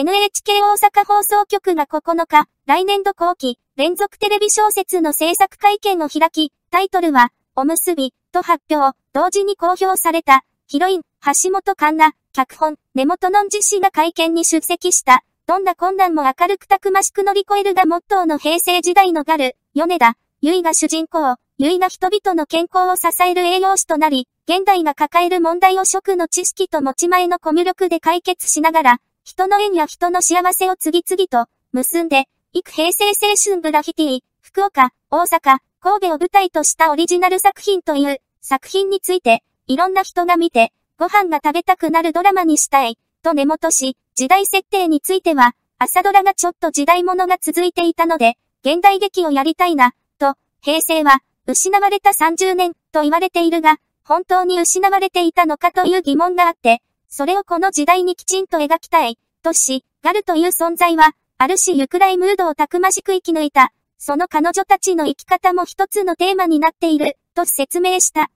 NHK 大阪放送局が9日、来年度後期、連続テレビ小説の制作会見を開き、タイトルは、おむすび、と発表、同時に公表された、ヒロイン、橋本環奈、脚本、根本のんじ氏が会見に出席した、どんな困難も明るくたくましく乗り越えるがモットーの平成時代のガル、米田、ゆいが主人公、ゆいが人々の健康を支える栄養士となり、現代が抱える問題を食の知識と持ち前のコミュ力で解決しながら、人の縁や人の幸せを次々と結んで、幾平成青春グラフィティ、福岡、大阪、神戸を舞台としたオリジナル作品という作品について、いろんな人が見て、ご飯が食べたくなるドラマにしたい、と根元し、時代設定については、朝ドラがちょっと時代物が続いていたので、現代劇をやりたいな、と、平成は、失われた30年、と言われているが、本当に失われていたのかという疑問があって、それをこの時代にきちんと描きたい、とし、ガルという存在は、ある種ゆくらいムードをたくましく生き抜いた、その彼女たちの生き方も一つのテーマになっている、と説明した。